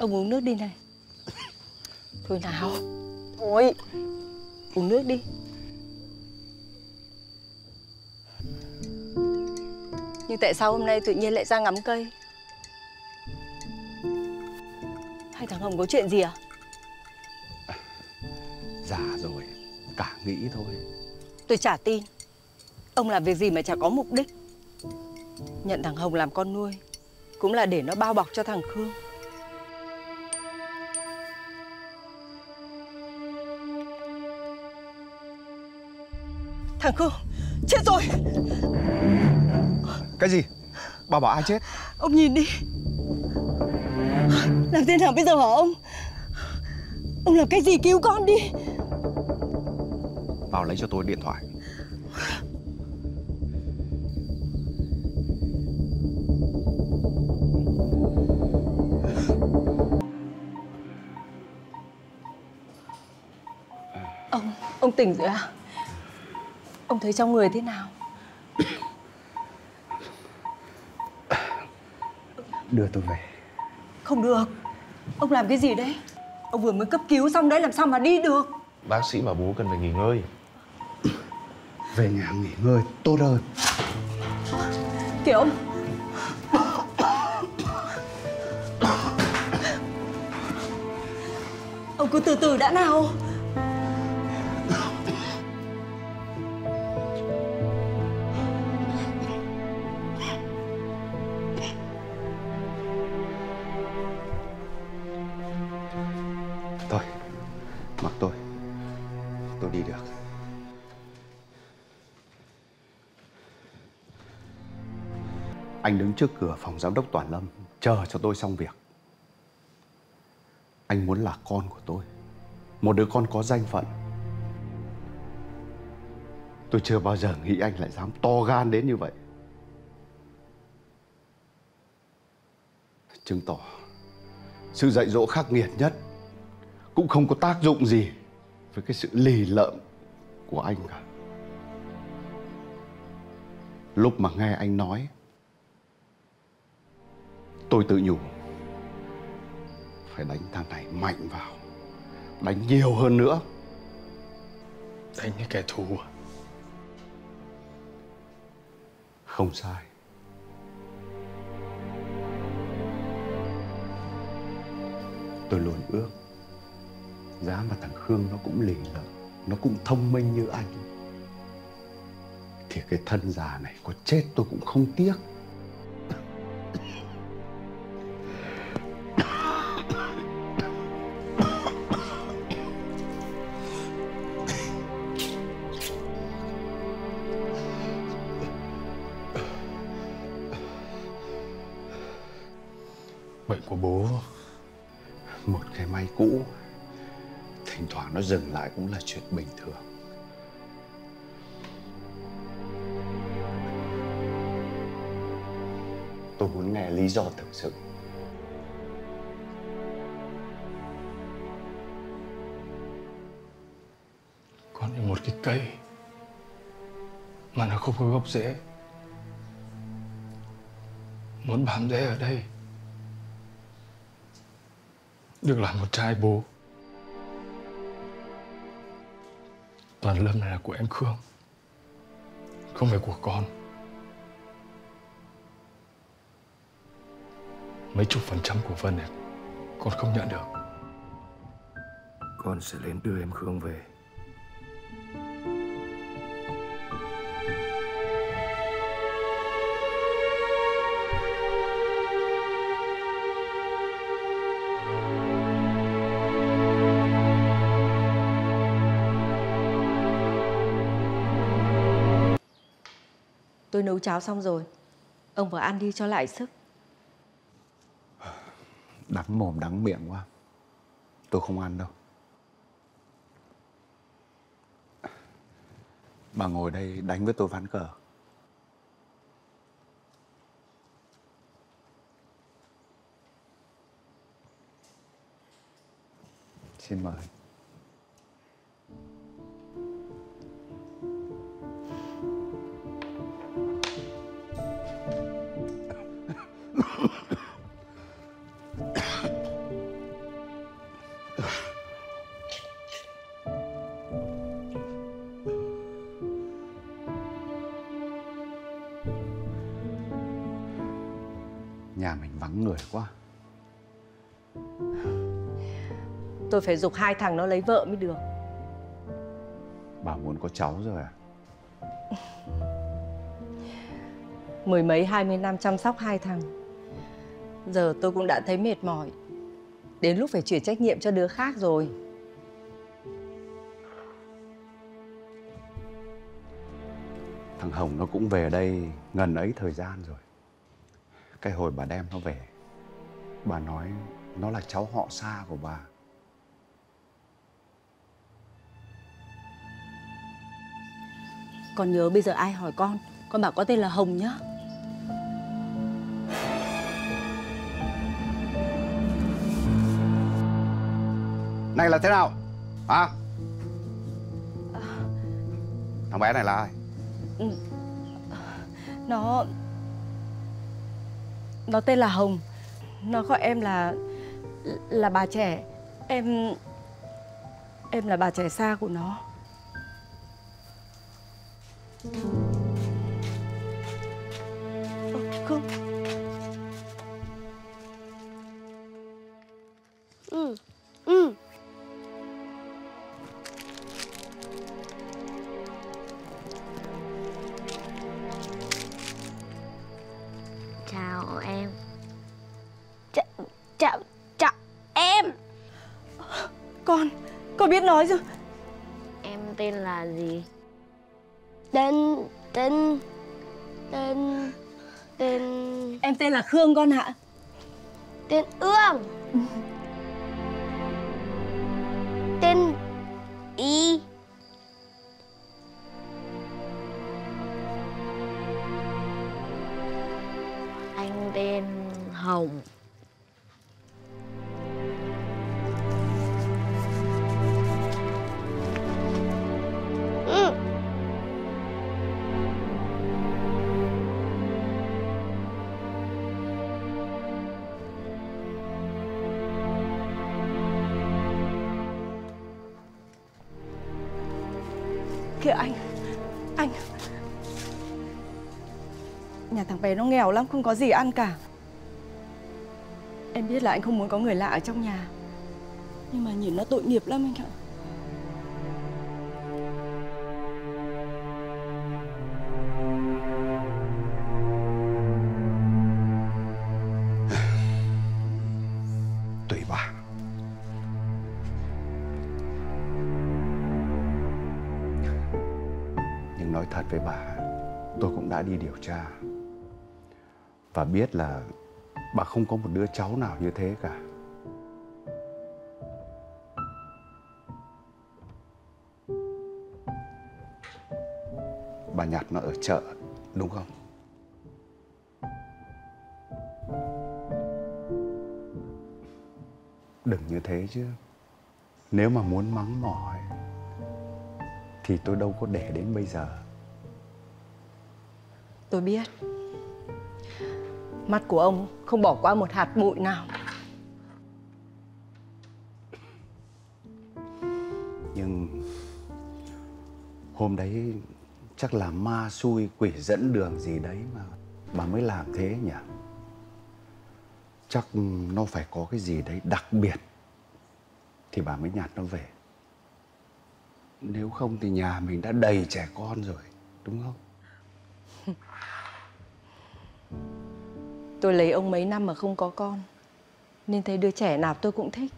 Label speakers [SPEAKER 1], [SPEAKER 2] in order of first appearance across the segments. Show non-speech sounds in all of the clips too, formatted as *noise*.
[SPEAKER 1] Ông uống nước đi này. *coughs* Thôi nào. Thôi. Uống nước đi. Nhưng tại sao hôm nay tự nhiên lại ra ngắm cây? Hai thằng Hồng có chuyện gì à? *coughs*
[SPEAKER 2] Già rồi Cả nghĩ thôi.
[SPEAKER 1] Tôi chả tin. Ông làm việc gì mà chả có mục đích. Nhận thằng Hồng làm con nuôi Cũng là để nó bao bọc cho thằng Khương Thằng Khương Chết rồi.
[SPEAKER 2] Cái gì? Bà bảo ai chết?
[SPEAKER 1] Ông nhìn đi. Làm thế nào bây giờ hả ông? Ông làm cái gì cứu con đi?
[SPEAKER 2] Vào lấy cho tôi điện thoại.
[SPEAKER 1] Ông, ông tỉnh rồi à Ông thấy trong người thế nào?
[SPEAKER 2] Đưa tôi về.
[SPEAKER 1] Không được. Ông làm cái gì đấy? Ông vừa mới cấp cứu xong đấy làm sao mà đi được?
[SPEAKER 3] Bác sĩ bảo bố cần phải nghỉ ngơi.
[SPEAKER 2] Về nhà nghỉ ngơi tốt hơn.
[SPEAKER 1] Kìa ông. Ông cứ từ từ đã nào
[SPEAKER 2] Thôi, Mặc tôi. Tôi đi được. Anh đứng trước cửa phòng giám đốc Toàn Lâm, Chờ cho tôi xong việc. Anh muốn là con của tôi, Một đứa con có danh phận. Tôi chưa bao giờ nghĩ anh lại dám to gan đến như vậy. Chứng tỏ, Sự dạy dỗ khắc nghiệt nhất cũng không có tác dụng gì Với cái sự lì lợm của anh cả. Lúc mà nghe anh nói Tôi tự nhủ Phải đánh thằng này mạnh vào Đánh nhiều hơn nữa.
[SPEAKER 3] Đánh như kẻ thù à?
[SPEAKER 2] Không sai. Tôi luôn ước Giá mà thằng Khương nó cũng lì lợm, Nó cũng thông minh như anh. Thì cái thân già này có chết tôi cũng không tiếc.
[SPEAKER 3] Bệnh của bố.
[SPEAKER 2] Một cái may cũ. Thỉnh thoảng nó dừng lại cũng là chuyện bình thường. Tôi muốn nghe lý do thực sự.
[SPEAKER 3] Con như một cái cây Mà nó không có gốc rễ. Muốn bám rễ ở đây. Được làm một trai bố. Toàn lâm này là của em Khương, Không phải của con. Mấy chục phần trăm của Vân này Con không nhận được.
[SPEAKER 4] Con sẽ đến đưa em Khương về.
[SPEAKER 1] Tôi nấu cháo xong rồi. Ông vào ăn đi cho lại sức.
[SPEAKER 2] Đắng mồm đắng miệng quá. Tôi không ăn đâu. Bà ngồi đây đánh với tôi ván cờ. Xin mời. Nhà mình vắng người quá.
[SPEAKER 1] Tôi phải dục hai thằng nó lấy vợ mới được.
[SPEAKER 2] Bà muốn có cháu rồi à?
[SPEAKER 1] Mười mấy hai mươi năm chăm sóc hai thằng. Giờ tôi cũng đã thấy mệt mỏi. Đến lúc phải chuyển trách nhiệm cho đứa khác rồi.
[SPEAKER 2] Thằng Hồng nó cũng về đây ngần ấy thời gian rồi Cái hồi bà đem nó về Bà nói nó là cháu họ xa của bà
[SPEAKER 1] Con nhớ bây giờ ai hỏi con Con bảo có tên là Hồng nhá
[SPEAKER 2] Này là thế nào? Hả? Thằng bé này là ai?
[SPEAKER 1] Nó nó tên là Hồng. Nó gọi em là Là bà trẻ. Em Em là bà trẻ xa của nó. Không
[SPEAKER 4] Ừ, ừ.
[SPEAKER 1] Con biết nói rồi
[SPEAKER 4] Em tên là gì? Tên, tên, tên, tên,
[SPEAKER 1] Em tên là Khương con ạ
[SPEAKER 4] tên Ương.
[SPEAKER 1] Kìa anh Anh. Nhà thằng bé nó nghèo lắm, Không có gì ăn cả. Em biết là anh không muốn có người lạ ở trong nhà. Nhưng mà nhìn nó tội nghiệp lắm anh ạ.
[SPEAKER 2] Với bà, Tôi cũng đã đi điều tra. Và biết là Bà không có một đứa cháu nào như thế cả. Bà nhặt nó ở chợ, Đúng không? Đừng như thế chứ. Nếu mà muốn mắng mỏi Thì tôi đâu có để đến bây giờ.
[SPEAKER 1] Tôi biết. Mắt của ông không bỏ qua một hạt bụi nào.
[SPEAKER 2] Nhưng Hôm đấy Chắc là ma xui quỷ dẫn đường gì đấy mà Bà mới làm thế nhỉ? Chắc nó phải có cái gì đấy đặc biệt Thì bà mới nhặt nó về. Nếu không thì nhà mình đã đầy trẻ con rồi Đúng không? *laughs*
[SPEAKER 1] Tôi lấy ông mấy năm mà không có con. Nên thấy đứa trẻ nào tôi cũng thích.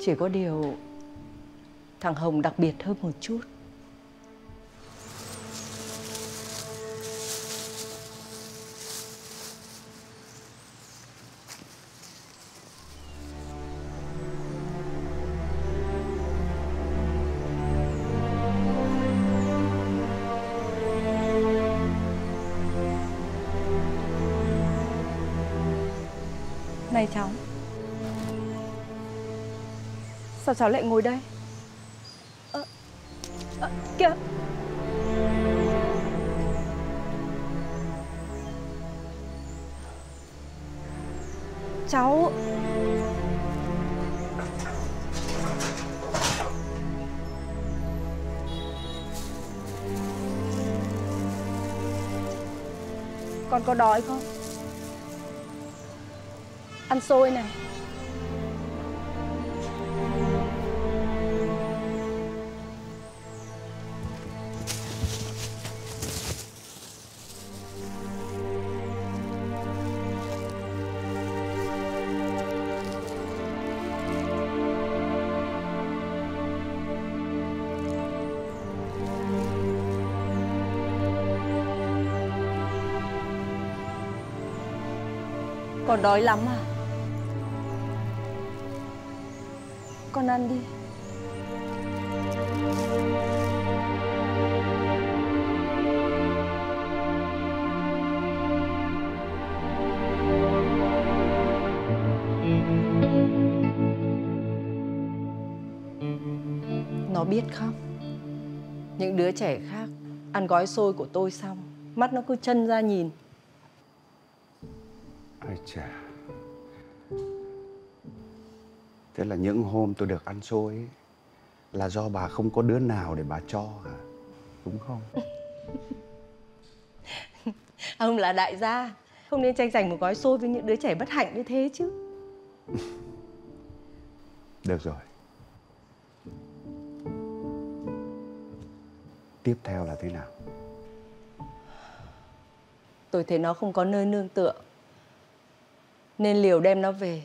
[SPEAKER 1] Chỉ có điều Thằng Hồng đặc biệt hơn một chút. Này cháu? Sao cháu lại ngồi đây? À, à, Kìa. Cháu Con có đói không? Ăn xôi này. Còn đói lắm à? Con ăn đi. Nó biết không? Những đứa trẻ khác ăn gói xôi của tôi xong, mắt nó cứ chân ra nhìn.
[SPEAKER 2] Ây chà Thế là những hôm tôi được ăn xôi ấy, Là do bà không có đứa nào để bà cho cả Đúng không? *laughs*
[SPEAKER 1] Ông là đại gia, không nên tranh giành một gói xôi với những đứa trẻ bất hạnh như thế chứ. *laughs*
[SPEAKER 2] Được rồi Tiếp theo là thế nào?
[SPEAKER 1] Tôi thấy nó không có nơi nương tựa Nên liều đem nó về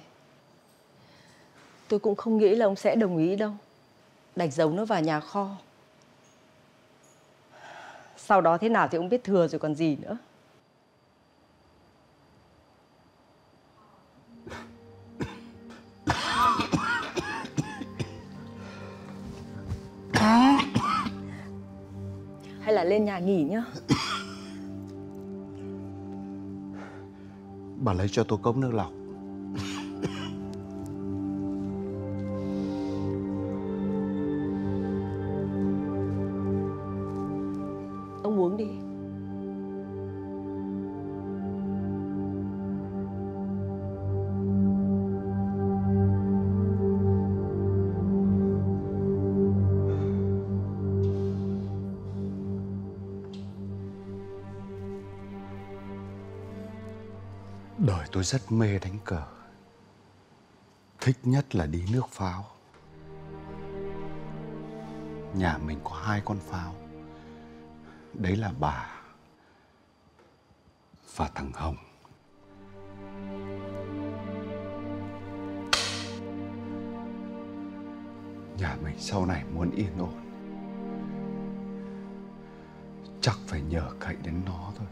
[SPEAKER 1] Tôi cũng không nghĩ là ông sẽ đồng ý đâu. Đành giấu nó vào nhà kho. Sau đó thế nào thì ông biết thừa rồi còn gì nữa. Hay là lên nhà nghỉ nhá.
[SPEAKER 2] Bà lấy cho tôi cốc nước lọc tôi rất mê đánh cờ. Thích nhất là đi nước pháo. Nhà mình có hai con pháo. Đấy là bà Và thằng Hồng. Nhà mình sau này muốn yên ổn. Chắc phải nhờ cậy đến nó thôi.